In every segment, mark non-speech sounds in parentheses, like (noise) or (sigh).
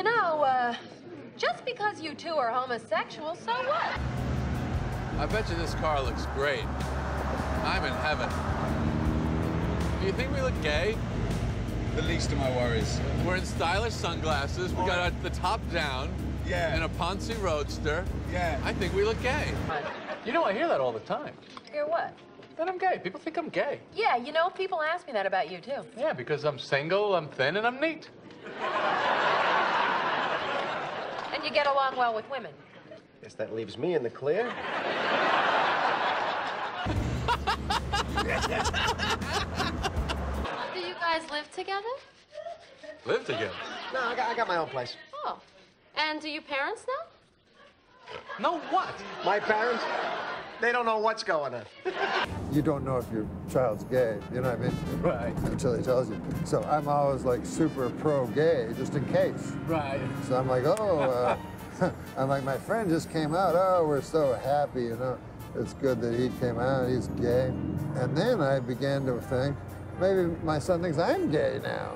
You know, uh, just because you two are homosexual, so what? I bet you this car looks great. I'm in heaven. Do you think we look gay? The least of my worries. We're in stylish sunglasses. We got the top down. Yeah. In a Ponce Roadster. Yeah. I think we look gay. You know, I hear that all the time. Hear what? That I'm gay. People think I'm gay. Yeah, you know, people ask me that about you, too. Yeah, because I'm single, I'm thin, and I'm neat. And you get along well with women. Guess that leaves me in the clear. (laughs) Do you guys live together? Live together. No, I got, I got my own place. Oh. And do your parents know? No, what? My parents, they don't know what's going on. (laughs) You don't know if your child's gay, you know what I mean? Right. Until he tells you. So I'm always like super pro gay, just in case. Right. So I'm like, oh, uh, (laughs) I'm like, my friend just came out. Oh, we're so happy, you know. It's good that he came out. He's gay. And then I began to think, maybe my son thinks I'm gay now.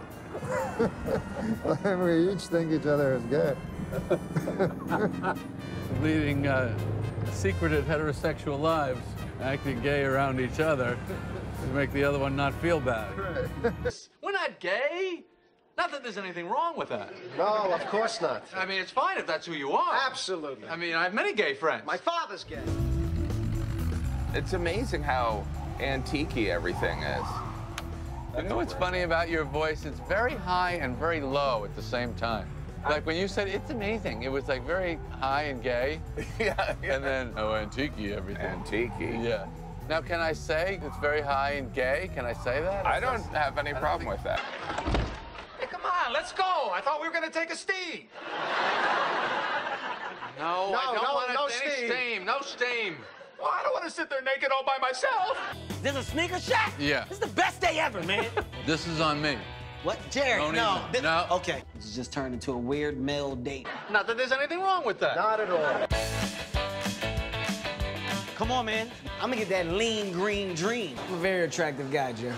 (laughs) we each think each other is gay. (laughs) Leading uh, secretive heterosexual lives, acting gay around each other to make the other one not feel bad. (laughs) We're not gay. Not that there's anything wrong with that. No, of course not. I mean, it's fine if that's who you are. Absolutely. I mean, I have many gay friends. My father's gay. It's amazing how antique everything is. You know what's funny about your voice? It's very high and very low at the same time. Like when you said it's amazing, it was like very high and gay, (laughs) yeah, and then oh antique everything. Antique. Yeah. Now can I say it's very high and gay? Can I say that? I don't have any problem with that. Hey, come on, let's go. I thought we were going to take a steam. (laughs) No, No, I don't no, want no any steam. steam. No steam. Well, I don't want to sit there naked all by myself. There's a sneaker shack? Yeah. This is the best day ever, man. (laughs) This is on me. What? Jerry, Don't no. even- This- no. Okay. This just turned into a weird male date. Not that there's anything wrong with that. Not at all. Come on, man. I'm gonna get that lean green dream. I'm a very attractive guy, Jerry.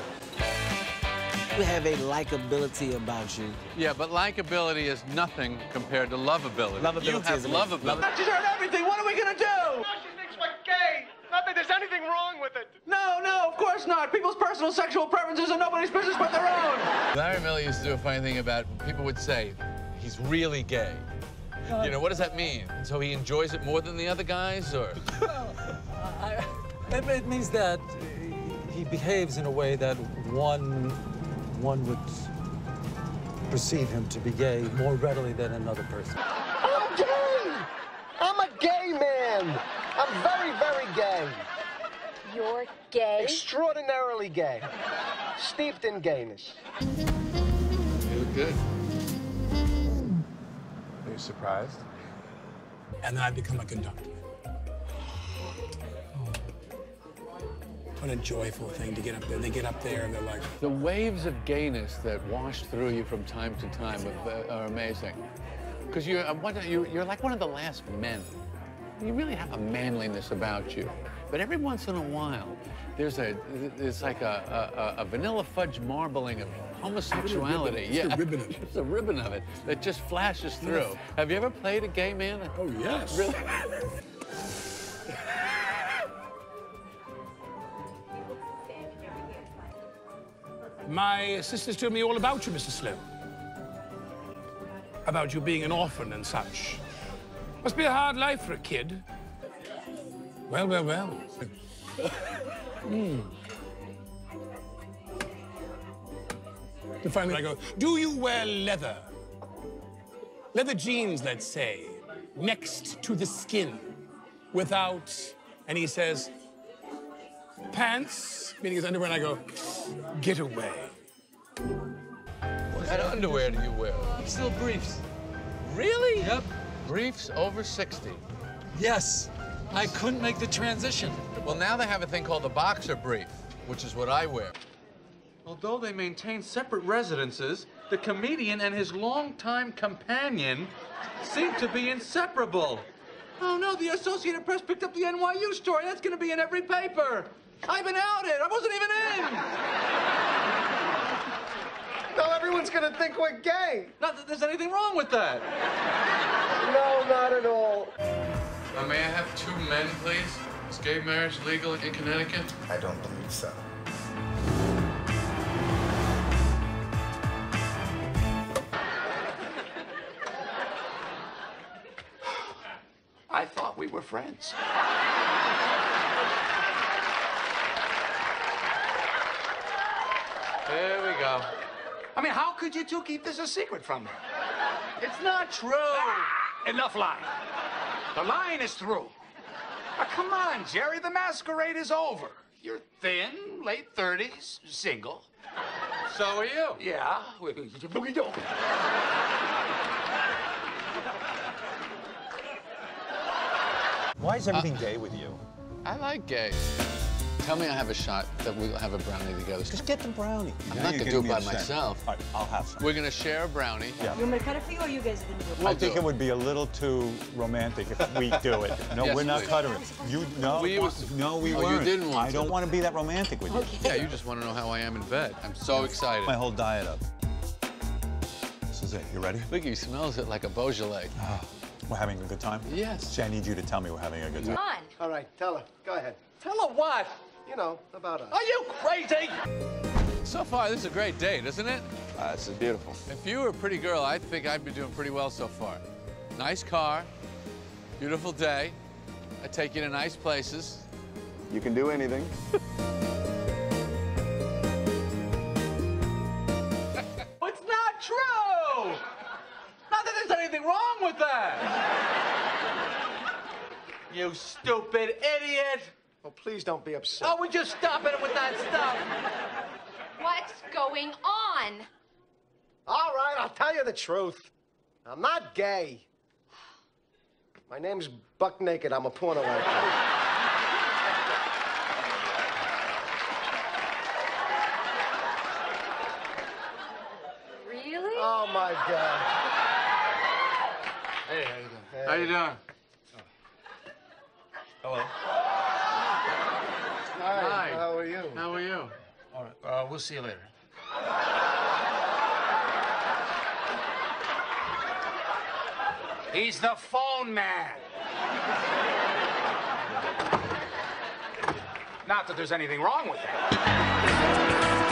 You have a likability about you. Yeah, but likability is nothing compared to lovability. you have is amazing. lovability. I just heard everything. What are we going to do? She thinks we're gay. Not that there's anything wrong with it. No, no, of course not. People's personal sexual preferences are nobody's business but their own. Larry Miller used to do a funny thing about people would say he's really gay. Uh, you know, what does that mean? So he enjoys it more than the other guys, or? I, it, it means that he behaves in a way that one one would perceive him to be gay more readily than another person. I'm gay. I'm a gay man. I'm very, very gay. You're gay? Extraordinarily gay. Steeped in gayness. You look good. Are you surprised? and then I become a conductor. What a joyful thing to get up there. They get up there and they're like, The waves of gayness that wash through you from time to time are, are amazing. Because you're, uh, one- you- you're like one of the last men. You really have a manliness about you. But every once in a while, there's a, it's like a, a, a vanilla fudge marbling of homosexuality. Just a yeah, ribbon of it. Just a ribbon of it that just flashes through. Have you ever played a gay man? oh, yes. Really? (laughs) My sisters told me all about you, Mr. Sloan. About you being an orphan and such. Must be a hard life for a kid. Well, well, well. Hmm. And finally, I go, Do you wear leather? Leather jeans, let's say, next to the skin, without, and he says, pants, meaning his underwear, and I go, Get away. What kind of underwear do you wear? Still briefs. Really? Yep. Briefs over 60. Yes. I couldn't make the transition. Well, now they have a thing called the boxer brief, which is what I wear. Although they maintain separate residences, the comedian and his longtime companion seem to be inseparable. Oh no, the Associated Press picked up the NYU story. That's going to be in every paper. I've been outed. I wasn't even in. Now everyone's gonna think we're gay. Not that there's anything wrong with that. No, not at all. Uh, may I have two men, please? Is gay marriage legal in Connecticut? I don't believe so. I thought we were friends. There we go. I mean, how could you two keep this a secret from me? It's not true. Ah, enough lying. The line is through. Now, come on, Jerry. The masquerade is over. You're thin, late 30s, single. So are you. Yeah. Boogie dog. Why is everything uh, gay with you? I like gay. Tell me I have a shot that we'll have a brownie together. Just get the brownie. I'm Now not gonna do it by upset. myself. All right, I'll have some. We're gonna share a brownie. Yeah. You want me to cut it for you, or you guys are gonna do it? I I'll think do it would be a little too romantic if we do it. (laughs) No, Yes, we're not please. cutting it. You no, We was- no, we Oh, weren't. You didn't want I don't to. want to be that romantic with you. Okay. Yeah, you just want to know how I am in bed. I'm so excited. My whole diet up. This is it. You ready? Look, he smells it like a Beaujolais. Oh, we're having a good time. Yes. See, I need you to tell me we're having a good time. Come on. All right, tell her. Go ahead. Tell her what? You know, about us. Are you crazy? So far, this is a great date, isn't it? Uh, this is beautiful. If you were a pretty girl, I think I'd be doing pretty well so far. Nice car, beautiful day. I take you to nice places. You can do anything. (laughs) It's not true. Not that there's anything wrong with that. You stupid idiot. Oh, please don't be upset. Oh, we just stop it with that stuff. What's going on? All right, I'll tell you the truth. I'm not gay. My name's Buck Naked. I'm a porno actor. Really? Oh my God. Hey, how you doing? How you doing? Hello. Hi. Hi. How are you? How are you? Uh, we'll see you later. He's the phone man. Not that there's anything wrong with that.